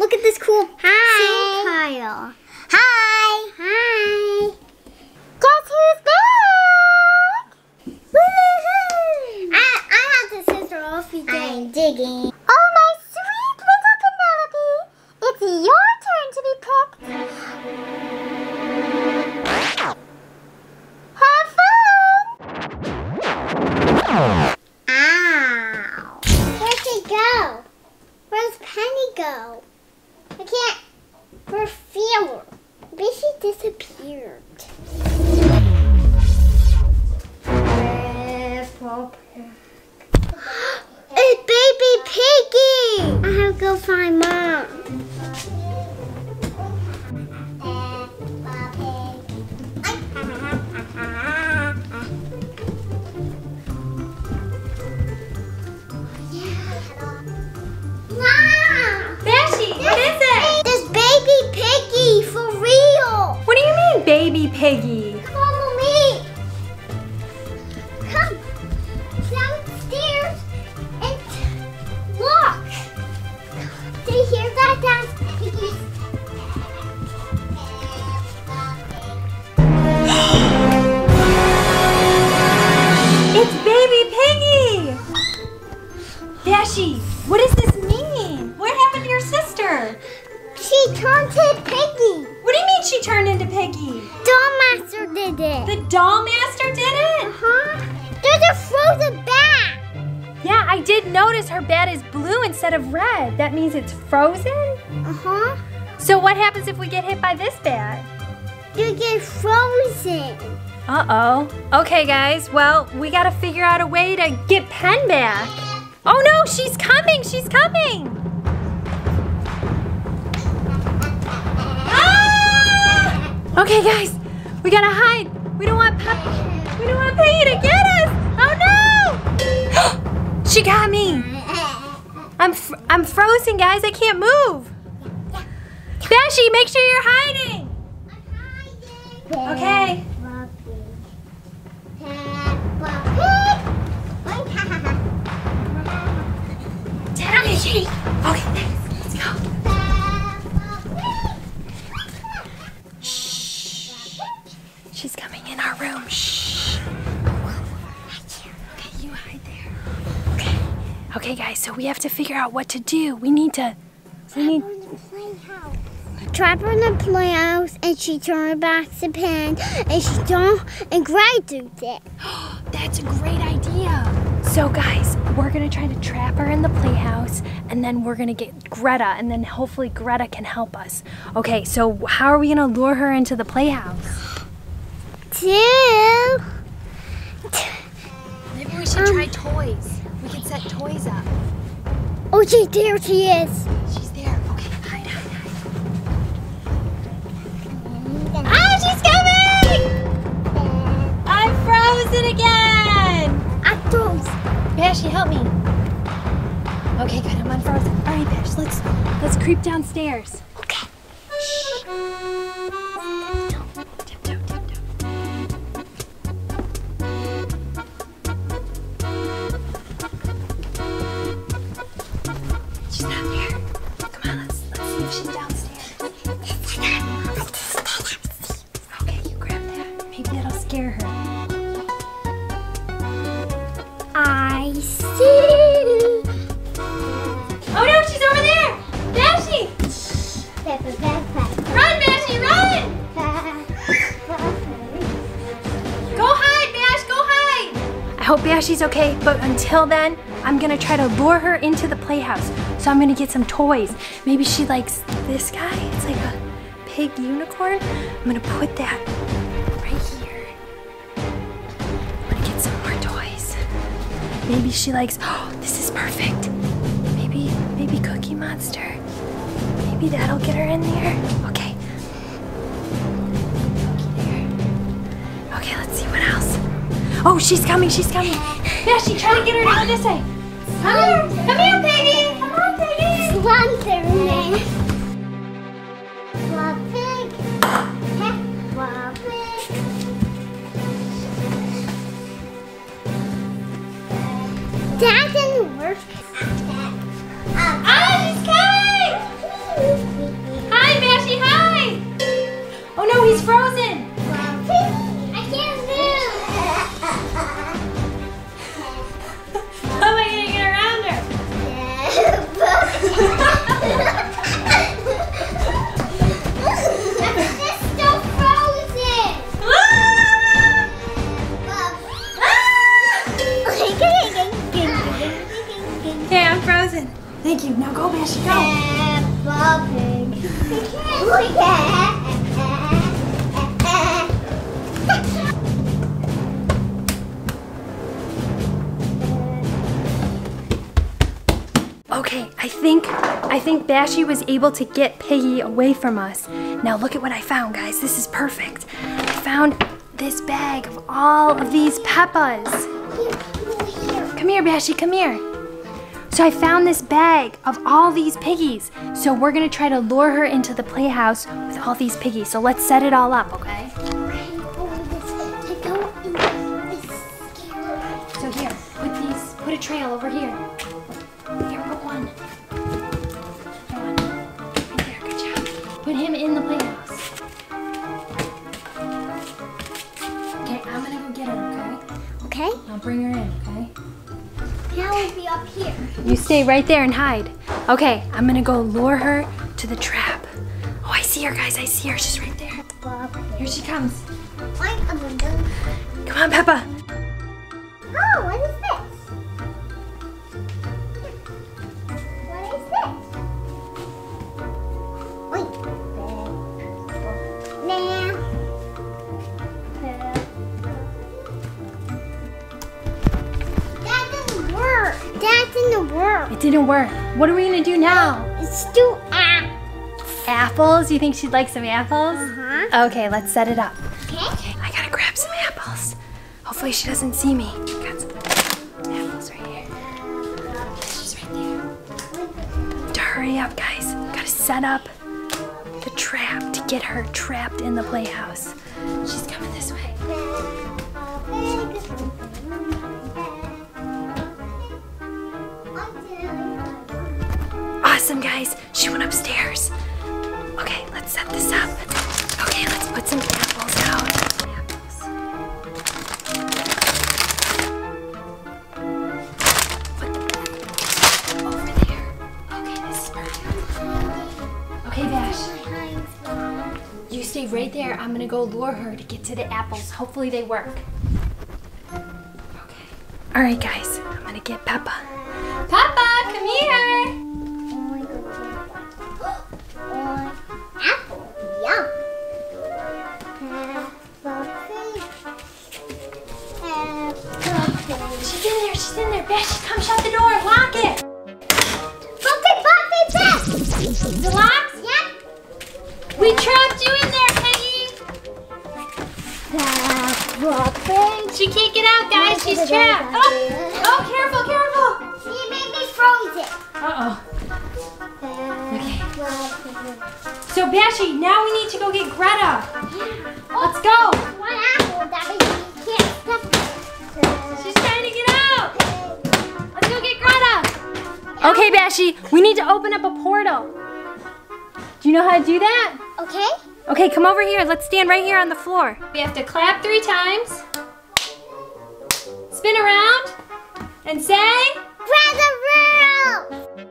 look. At this cool Hi. pile. Hi. Hi. Guess who's back? Woohoo! I, I have the scissor off you I'm digging. Oh, my sweet little Penelope. It's your turn to be picked. Have fun! Ow! Where'd she go? Where's Penny go? Can't feel her. Maybe she disappeared. It's baby piggy! I have to go find. Mom! Bashy, what does this mean? What happened to your sister? She turned into piggy. What do you mean she turned into piggy? Doll Master did it. The doll master did it? Uh-huh. There's a frozen bat. Yeah, I did notice her bat is blue instead of red. That means it's frozen? Uh huh. So what happens if we get hit by this bat? You get frozen. Uh-oh. Okay, guys. Well, we gotta figure out a way to get Pen back. Oh no, she's coming! She's coming! Ah! Okay, guys, we gotta hide. We don't want Pep. We don't want Piggy to get us. Oh no! she got me. I'm fr- I'm frozen, guys. I can't move. Bashy, make sure you're hiding. I'm hiding. Okay. Okay. Let's go. She's coming in our room. Shh. Okay, you hide there. Okay. Okay, guys. So we have to figure out what to do. We need to. We need. Trap her in the playhouse and she turned back to pen and she don't and do it. That's a great idea. So, guys, we're gonna try to trap her in the playhouse, and then we're gonna get Greta, and then hopefully Greta can help us. Okay, so how are we gonna lure her into the playhouse? Two. Maybe we should try toys. We can set toys up. Oh, she there she is. Bashy, help me. Okay, good. I'm unfrozen. All right, Bash, let's let's creep downstairs. Bashy's okay, but until then, I'm gonna try to lure her into the playhouse. So I'm gonna get some toys. Maybe she likes this guy. It's like a pig unicorn. I'm gonna put that right here. I'm gonna get some more toys. Maybe she likes, oh, this is perfect. Maybe, maybe Cookie Monster. Maybe that'll get her in there. Okay. Okay, let's see what else. Oh, she's coming, she's coming. Yeah, she's trying to get her to Odyssey. Come here, come here, baby. Come on, baby. Slumber man. Pig. Pig. Ah, he's coming! Hi, hi! Oh no, he's frozen! Okay, I think I think Bashy was able to get Piggy away from us. Now look at what I found, guys. This is perfect. I found this bag of all of these Peppas. Come here, Bashy, come here. So I found this bag of all these piggies. So we're gonna try to lure her into the playhouse with all these piggies. So let's set it all up, okay? So here, put these, put a trail over here. Here, bring her in, okay? now we'll be up here. You stay right there and hide. Okay, I'm gonna go lure her to the trap. Oh, I see her, guys. I see her. She's right there. Here she comes. Come on, Peppa. Oh, what is this? It didn't work. What are we gonna do now? It's still ah. Apples? You think she'd like some apples? Uh-huh. Okay, let's set it up. Okay. Okay, I gotta grab some apples. Hopefully she doesn't see me. Got some apples right here. She's right there. To hurry up, guys. Gotta set up the trap to get her trapped in the playhouse. Guys. She went upstairs. Okay, let's set this up. Okay, let's put some apples out. Okay, Bash, you stay right there. I'm gonna go lure her to get to the apples. Hopefully they work. Okay. All right, guys. I'm gonna get Peppa. Peppa, come here. She's in there. She's in there. Bash, come shut the door. Lock it. Buffy, Buffy, Beth. Is it locked? Yep. We trapped you in there, Piggy. Buffy. She can't get out, guys. She's trapped. Oh, oh, careful, careful. She made me frozen. Uh-oh. Okay. So, Bashy, now we need to go get Greta. Yeah. Let's go. Okay, Bashy, we need to open up a portal. Do you know how to do that? Okay. Okay, come over here. Let's stand right here on the floor. We have to clap three times, spin around, and say, Brother World.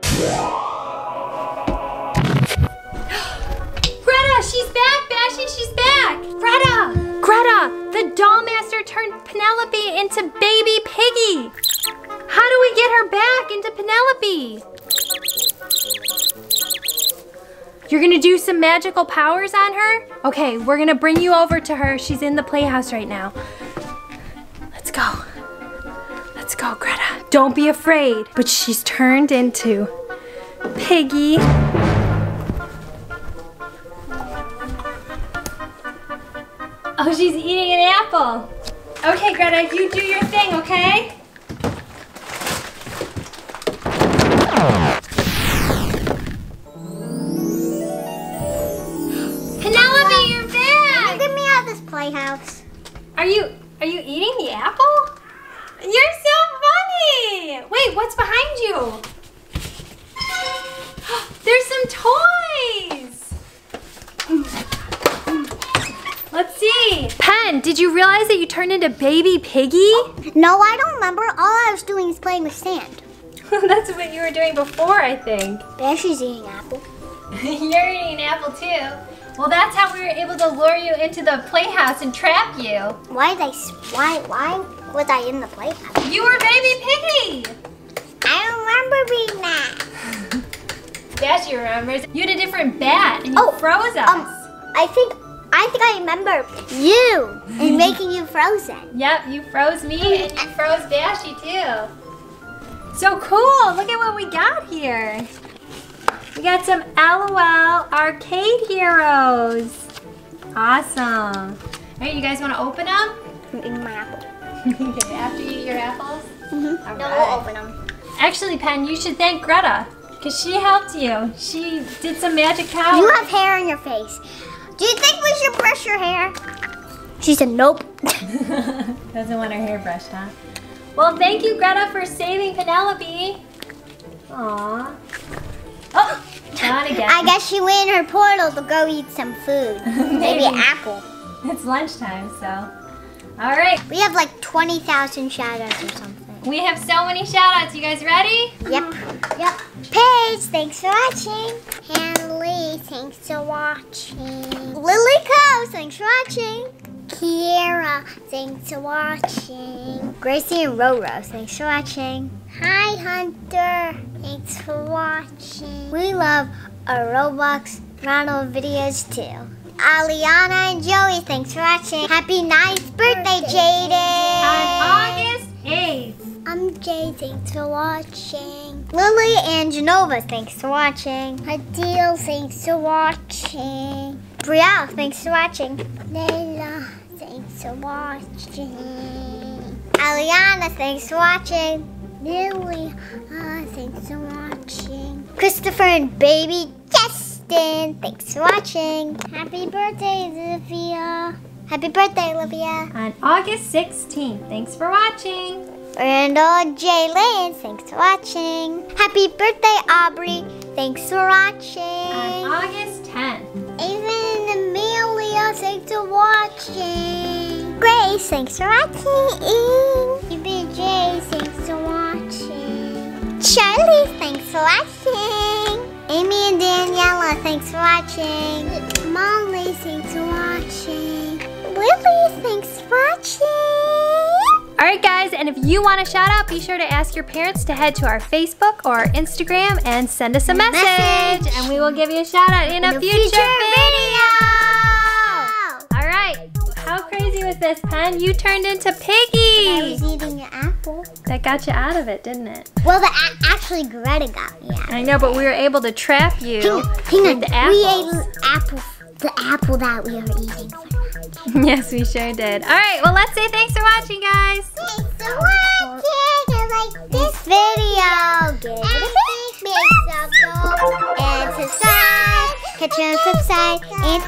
Greta, she's back, Bashy, she's back. Greta, Greta, the doll master turned Penelope into baby Piggy. Get her back into Penelope? You're gonna do some magical powers on her? Okay, we're gonna bring you over to her. She's in the playhouse right now. Let's go. Let's go, Greta. Don't be afraid. But she's turned into Piggy. Oh, she's eating an apple. Okay, Greta, you do your thing, okay? Pen, did you realize that you turned into baby piggy? No, I don't remember. All I was doing is playing with sand. That's what you were doing before, I think. Bashy's eating apple. You're eating an apple too. Well, that's how we were able to lure you into the playhouse and trap you. Why did I, Why? Why was I in the playhouse? You were baby piggy. I don't remember being that. You remembers. You had a different bat and you Oh, froze us. Um, I think I think I remember you and making you frozen. Yep, you froze me and you froze Bashy too. So cool! Look at what we got here. We got some LOL arcade heroes. Awesome. All right, you guys want to open them? I'm eating my apple. okay, after you eat your apples. Mm-hmm. All No, right. we'll open them. Actually, Pen, you should thank Greta because she helped you. She did some magic power. You have hair on your face. Do you think we should brush your hair? She said nope. Doesn't want her hair brushed, huh? Well, thank you, Greta, for saving Penelope. Aww. Oh, gone again. I guess she went in her portal to go eat some food. Maybe Maybe. apple. It's lunchtime, so. All right, We have like 20,000 shadows or something. we have so many shout outs. You guys ready? Yep. Yep. Paige, thanks for watching. Hannah Lee, thanks for watching. Lily Co, thanks for watching. Kiera, thanks for watching. Gracie and Roro, thanks for watching. Hi Hunter, thanks for watching. We love our Roblox Ronald videos too. Aliana and Joey, thanks for watching. Happy ninth birthday, Jaden! On August 8th. I'm Jay, thanks for watching. Lily and Genova, thanks for watching. Adil, thanks for watching. Brielle, thanks for watching. Layla, thanks for watching. Aliana, thanks for watching. Lily, uh, thanks for watching. Christopher and baby Thanks for watching. Happy birthday, Olivia. Happy birthday, Olivia. On August 16th. Thanks for watching. Randall J. Thanks for watching. Happy birthday, Aubrey. Thanks for watching. On August 10th. Even Amelia, thanks for watching. Grace, thanks for watching. EBJ, thanks for watching. Charlie, thanks for watching. Watching. Molly, thanks for watching. Lily, thanks for watching. All right, guys, and if you want a shout out, be sure to ask your parents to head to our Facebook or our Instagram and send us a message, Message. and we will give you a shout out in a The future, video. video. Was this, Pen? You turned into I Piggy. was eating an apple. That got you out of it, didn't it? Well, the a- actually Greta got me out. I know, but we were able to trap you Hang on, hang on. with the We ate apple, the apple that we were eating for lunch. yes, we sure did. All right, well, let's say thanks for watching, guys. Thanks for watching. Like this video, give it a big, big thumbs up and subscribe. Catch you on the flip side and